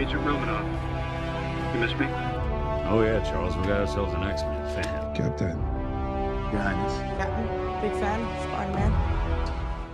Agent Romanoff. You miss me? Oh yeah, Charles, we got ourselves an X-Men fan. Captain. Your Highness. Captain, big fan, Spider-Man.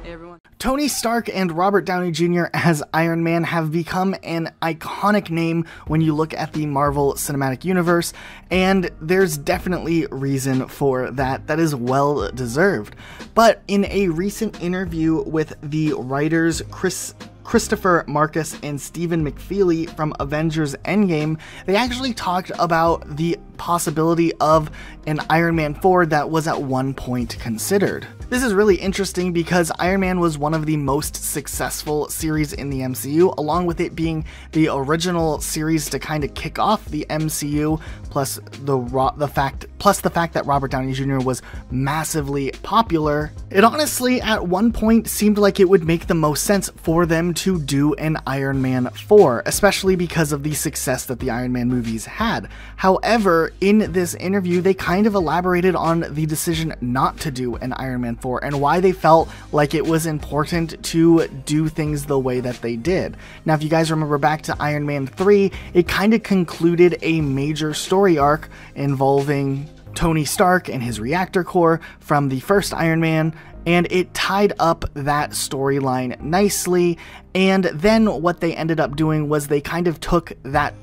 Hey everyone. Tony Stark and Robert Downey Jr. as Iron Man have become an iconic name when you look at the Marvel Cinematic Universe, and there's definitely reason for that. That is well deserved. But in a recent interview with the writers Chris Christopher Markus and Stephen McFeely from Avengers Endgame, they actually talked about the possibility of an Iron Man 4 that was at one point considered. This is really interesting because Iron Man was one of the most successful series in the MCU, along with it being the original series to kind of kick off the MCU, plus the the fact plus the fact that Robert Downey Jr. was massively popular. It honestly at one point seemed like it would make the most sense for them to do an Iron Man 4, especially because of the success that the Iron Man movies had. However, in this interview, they kind of elaborated on the decision not to do an Iron Man 4 and why they felt like it was important to do things the way that they did. Now, if you guys remember back to Iron Man 3, it kind of concluded a major story arc involving Tony Stark and his reactor core from the first Iron Man, and it tied up that storyline nicely. And then what they ended up doing was they kind of took that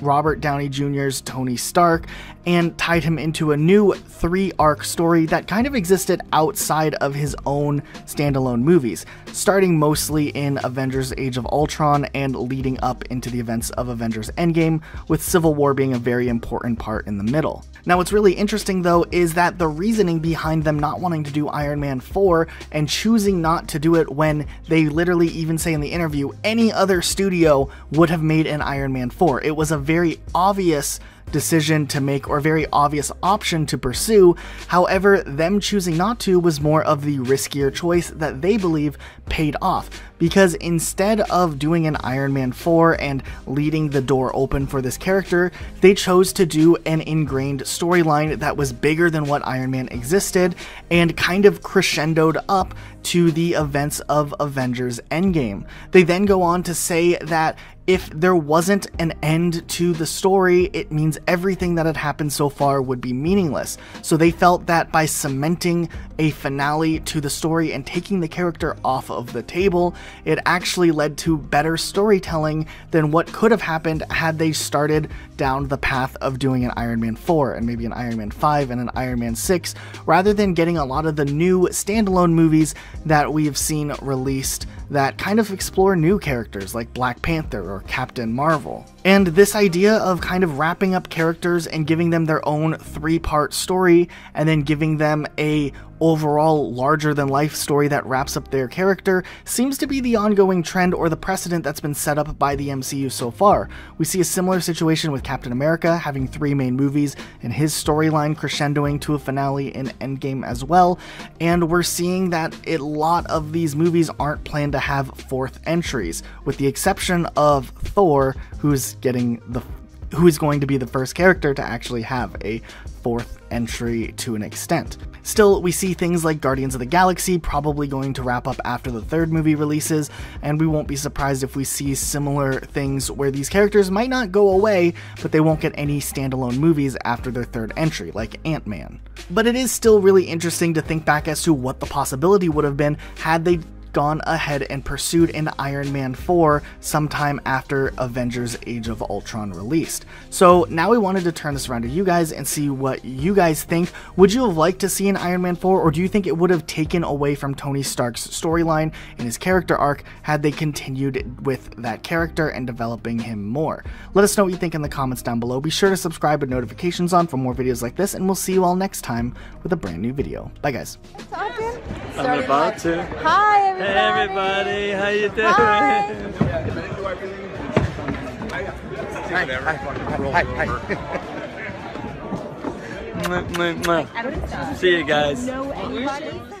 Robert Downey Jr.'s Tony Stark and tied him into a new three arc story that kind of existed outside of his own standalone movies, starting mostly in Avengers Age of Ultron and leading up into the events of Avengers Endgame, with Civil War being a very important part in the middle. Now, what's really interesting though is that the reasoning behind them not wanting to do Iron Man 4 and choosing not to do it when they literally even say in the interview any other studio would have made an Iron Man 4. It was a very obvious decision to make or very obvious option to pursue. However, them choosing not to was more of the riskier choice that they believe paid off. Because instead of doing an Iron Man 4 and leading the door open for this character, they chose to do an ingrained storyline that was bigger than what Iron Man existed and kind of crescendoed up to the events of Avengers Endgame. They then go on to say that if there wasn't an end to the story, it means everything that had happened so far would be meaningless. So they felt that by cementing a finale to the story and taking the character off of the table, it actually led to better storytelling than what could have happened had they started down the path of doing an Iron Man 4 and maybe an Iron Man 5 and an Iron Man 6, rather than getting a lot of the new standalone movies that we've seen released that kind of explore new characters like Black Panther or Captain Marvel. And this idea of kind of wrapping up characters and giving them their own three-part story and then giving them a overall larger than life story that wraps up their character seems to be the ongoing trend or the precedent that's been set up by the MCU so far. We see a similar situation with Captain America having three main movies and his storyline crescendoing to a finale in Endgame as well, and we're seeing that a lot of these movies aren't planned to have fourth entries, with the exception of Thor, who's getting the who is going to be the first character to actually have a fourth entry to an extent. Still, we see things like Guardians of the Galaxy probably going to wrap up after the third movie releases, and we won't be surprised if we see similar things where these characters might not go away, but they won't get any standalone movies after their third entry, like Ant-Man. But it is still really interesting to think back as to what the possibility would have been had they gone ahead and pursued an Iron Man 4 sometime after Avengers Age of Ultron released. So now we wanted to turn this around to you guys and see what you guys think. Would you have liked to see an Iron Man 4 or do you think it would have taken away from Tony Stark's storyline and his character arc had they continued with that character and developing him more? Let us know what you think in the comments down below. Be sure to subscribe with notifications on for more videos like this and we'll see you all next time with a brand new video. Bye guys. I'm about to. Hi, everybody. Hey everybody, how you doing? Hi. Mwah, mwah, mwah. See you guys. Know anybody?